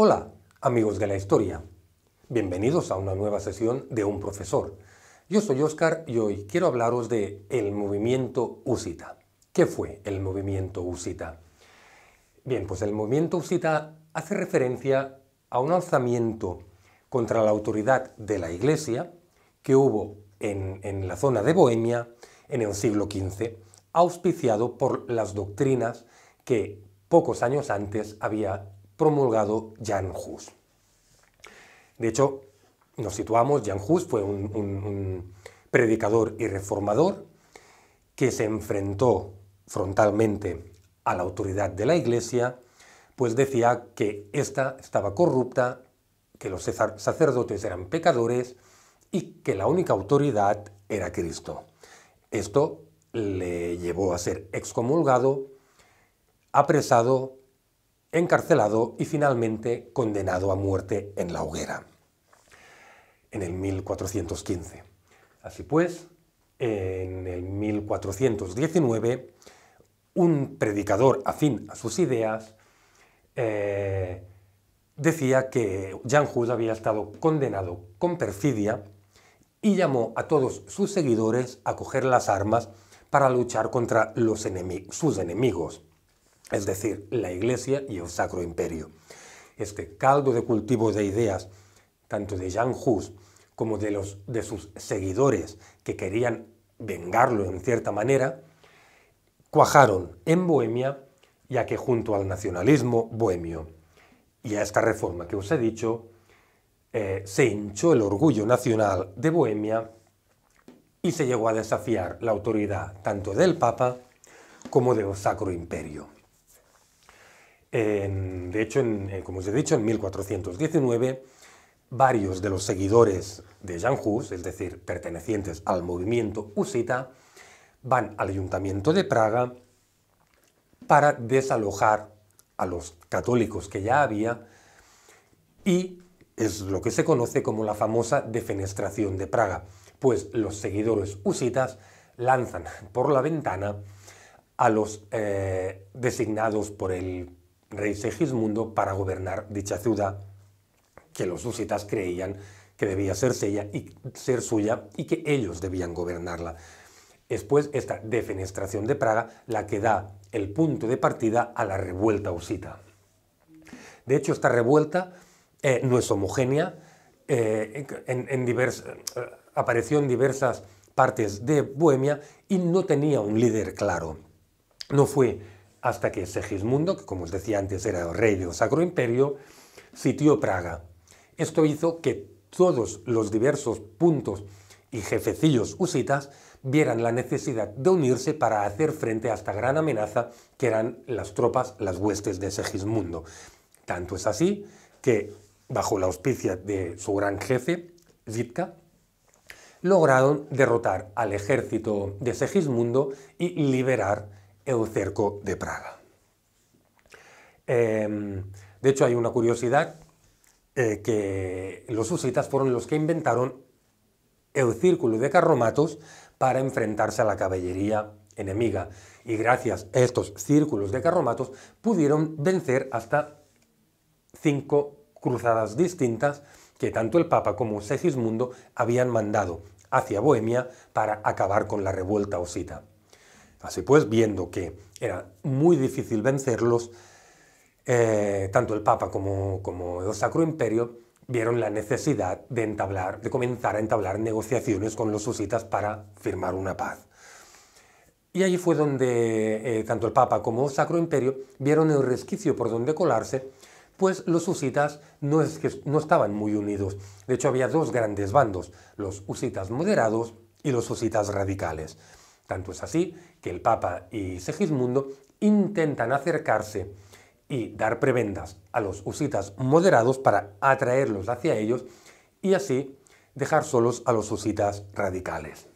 Hola, amigos de la historia. Bienvenidos a una nueva sesión de Un Profesor. Yo soy Oscar y hoy quiero hablaros de el movimiento husita. ¿Qué fue el movimiento husita? Bien, pues el movimiento husita hace referencia a un alzamiento contra la autoridad de la Iglesia que hubo en, en la zona de Bohemia en el siglo XV, auspiciado por las doctrinas que pocos años antes había promulgado Jan Hus. De hecho, nos situamos, Jan Hus fue un, predicador y reformador que se enfrentó frontalmente a la autoridad de la Iglesia, pues decía que ésta estaba corrupta, que los sacerdotes eran pecadores y que la única autoridad era Cristo. Esto le llevó a ser excomulgado, apresado, encarcelado y finalmente condenado a muerte en la hoguera en el 1415. Así pues, en el 1419, un predicador afín a sus ideas eh, decía que Jan Hus había estado condenado con perfidia y llamó a todos sus seguidores a coger las armas para luchar contra sus enemigos, es decir, la Iglesia y el Sacro Imperio. Este caldo de cultivo de ideas tanto de Jan Hus como de sus seguidores que querían vengarlo en cierta manera, cuajaron en Bohemia, ya que junto al nacionalismo bohemio y a esta reforma que os he dicho, eh, se hinchó el orgullo nacional de Bohemia y se llegó a desafiar la autoridad tanto del Papa como del Sacro Imperio. De hecho, eh, como os he dicho, en 1419 varios de los seguidores de Jan Hus, es decir, pertenecientes al movimiento husita, van al ayuntamiento de Praga para desalojar a los católicos que ya había y es lo que se conoce como la famosa defenestración de Praga, pues los seguidores husitas lanzan por la ventana a los eh, designados por el rey Segismundo para gobernar dicha ciudad que los husitas creían que debía ser suya y, ser suya y que ellos debían gobernarla. Después, esta defenestración de Praga la que da el punto de partida a la revuelta husita. De hecho, esta revuelta eh, no es homogénea, eh, eh, apareció en diversas partes de Bohemia y no tenía un líder claro. No fue hasta que Segismundo, que como os decía antes era rey del Sacro Imperio, sitió Praga esto hizo que todos los diversos puntos y jefecillos husitas vieran la necesidad de unirse para hacer frente a esta gran amenaza que eran las tropas, las huestes de Segismundo. Tanto es así que, bajo la auspicia de su gran jefe, Zitka, lograron derrotar al ejército de Segismundo y liberar el cerco de Praga. Em, de hecho, hay una curiosidad eh, que los husitas fueron los que inventaron el círculo de carromatos para enfrentarse a la caballería enemiga. Y gracias a estos círculos de carromatos pudieron vencer hasta cinco cruzadas distintas que tanto el Papa como Segismundo habían mandado hacia Bohemia para acabar con la revuelta husita. Así pues, viendo que era muy difícil vencerlos, eh, tanto el Papa como, el Sacro Imperio vieron la necesidad de, entablar, de comenzar a entablar negociaciones con los husitas para firmar una paz. Y allí fue donde eh, tanto el Papa como el Sacro Imperio vieron el resquicio por donde colarse, pues los husitas no, no estaban muy unidos. De hecho, había dos grandes bandos, los husitas moderados y los husitas radicales. Tanto es así que el Papa y Segismundo intentan acercarse y dar prebendas a los husitas moderados para atraerlos hacia ellos y así dejar solos a los husitas radicales.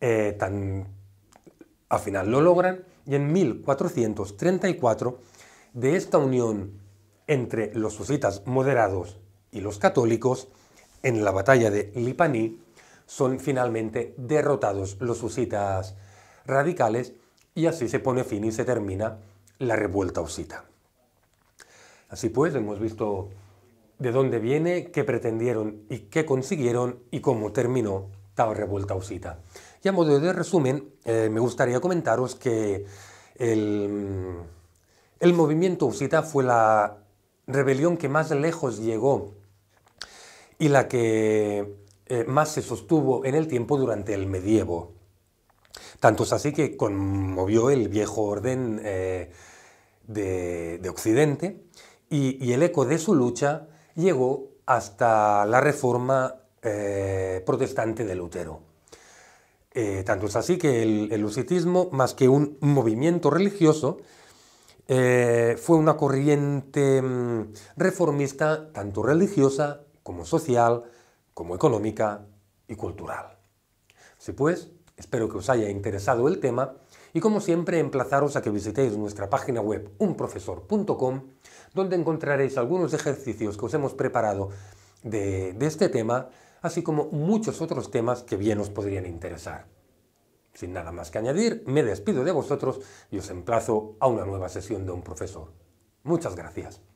Eh, al final lo logran y en 1434 de esta unión entre los husitas moderados y los católicos, en la batalla de Lipani, son finalmente derrotados los husitas radicales y así se pone fin y se termina la revuelta husita. Así pues, hemos visto de dónde viene, qué pretendieron y qué consiguieron y cómo terminó tal revuelta usita. Y a modo de resumen, eh, me gustaría comentaros que el, el movimiento usita fue la rebelión que más lejos llegó y la que eh, más se sostuvo en el tiempo durante el medievo. Tanto es así que conmovió el viejo orden eh, de, Occidente y, el eco de su lucha llegó hasta la reforma eh, protestante de Lutero. tanto es así que el, el, más que un movimiento religioso, fue una corriente mm, reformista tanto religiosa como social, como económica y cultural. Así pues, espero que os haya interesado el tema y como siempre emplazaros a que visitéis nuestra página web unprofesor.com donde encontraréis algunos ejercicios que os hemos preparado de, este tema, así como muchos otros temas que bien os podrían interesar. Sin nada más que añadir, me despido de vosotros y os emplazo a una nueva sesión de un profesor. Muchas gracias.